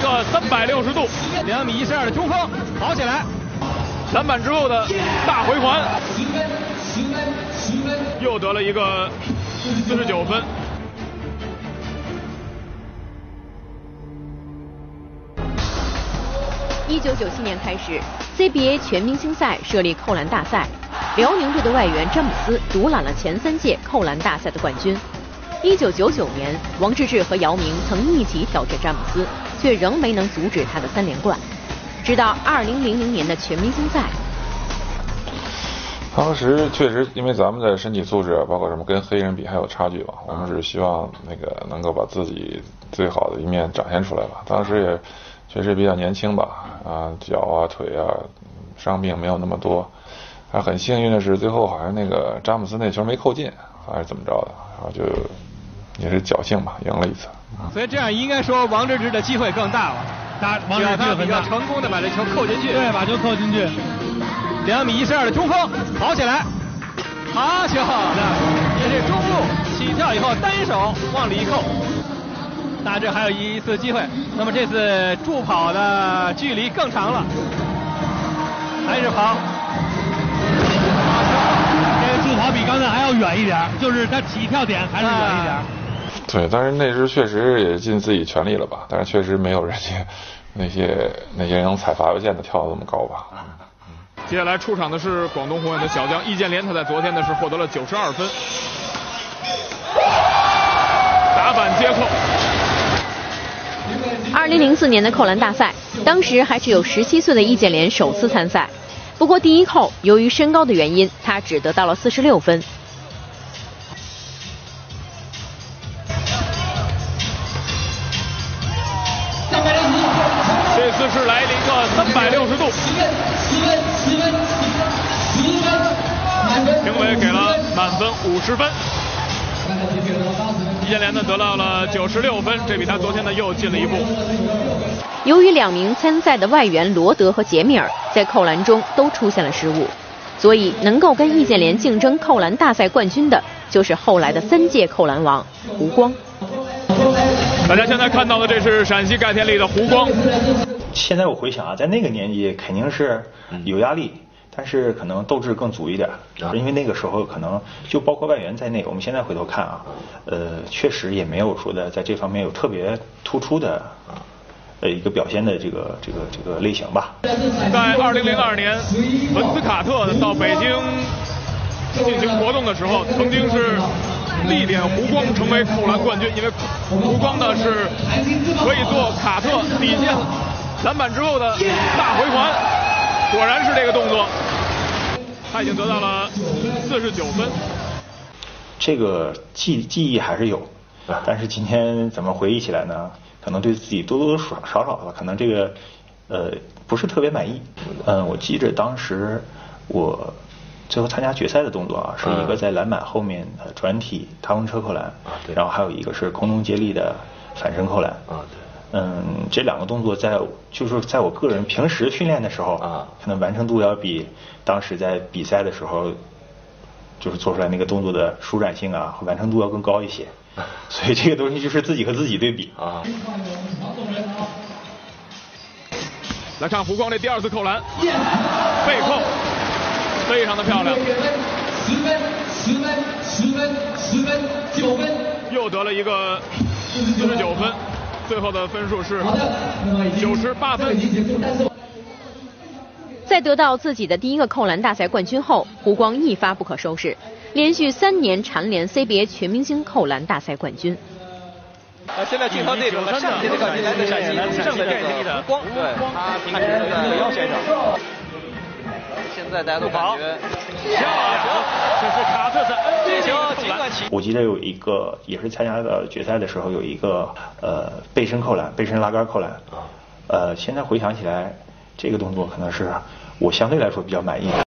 个三百六十度，两米一十二的中锋跑起来，篮板之后的大回环，又得了一个四十九分。一九九七年开始，CBA 全明星赛设立扣篮大赛，辽宁队的外援詹姆斯独揽了前三届扣篮大赛的冠军。一九九九年，王治郅和姚明曾一起挑战詹姆斯，却仍没能阻止他的三连冠。直到二零零零年的全明星赛，当时确实因为咱们的身体素质，包括什么跟黑人比还有差距吧，我们是希望那个能够把自己最好的一面展现出来吧。当时也确实比较年轻吧，啊，脚啊腿啊伤病没有那么多，还很幸运的是最后好像那个詹姆斯那球没扣进，还是怎么着的，然后就也是侥幸吧，赢了一次。所以这样应该说王治郅的机会更大了。打王治郅比较成功的把这球扣进去。对，把球扣进去。两米一十二的中锋跑起来，好球的，也是中路起跳以后单手往里一扣。大致还有一次机会，那么这次助跑的距离更长了，还是跑。这个助跑比刚才还要远一点，就是他起跳点还是远一点。对，但是那时确实也尽自己全力了吧，但是确实没有人家 那些那些能踩罚球线的跳得那么高吧。接下来出场的是广东宏远的小将易建联，他在昨天呢是获得了九十二分，打板接扣。二零零四年的扣篮大赛，当时还只有十七岁的易建联首次参赛。不过第一扣由于身高的原因，他只得到了四十六分。评委给了满分五十分。易建联呢得到了九十六分，这比他昨天呢又进了一步。由于两名参赛的外援罗德和杰米尔在扣篮中都出现了失误，所以能够跟易建联竞争扣篮大赛冠军的，就是后来的三届扣篮王胡光。大家现在看到的这是陕西盖天力的胡光，现在我回想啊，在那个年纪肯定是有压力，但是可能斗志更足一点，因为那个时候可能就包括外援在内，我们现在回头看啊，呃，确实也没有说的在这方面有特别突出的呃一个表现的这个这个这个类型吧。在二零零二年文斯卡特到北京进行活动的时候，曾经是力点湖光成为扣篮冠军，因为湖光呢是可以做卡特底线篮板之后的大回环，果然是这个动作，他已经得到了四十九分。这个记记忆还是有，但是今天怎么回忆起来呢？可能对自己多多少少少吧，可能这个呃不是特别满意。嗯，我记着当时我最后参加决赛的动作啊，是一个在篮板后面的转体踏风车扣篮，然后还有一个是空中接力的反身扣篮。啊，对。嗯，这两个动作在就是在我个人平时训练的时候啊，可能完成度要比当时在比赛的时候，就是做出来那个动作的舒展性啊和完成度要更高一些。所以这个东西就是自己和自己对比。啊。来看胡光这第二次扣篮，背扣，非常的漂亮。十分，十分，十分，十分，九分，又得了一个四十九分，最后的分数是九十八分。在得到自己的第一个扣篮大赛冠军后，胡光一发不可收拾，连续三年蝉联 CBA 全明星扣篮大赛冠军。呃，现在进到内部的上届的冠军来自陕西东胜的盖天力的胡光，对，他平时的特邀选手。现在大家都感觉，下球，这是卡特的 NBA 球。我记得有一个也是参加的决赛的时候，有一个呃背身扣篮，背身拉杆扣篮。呃，现在回想起来，这个动作可能是我相对来说比较满意的。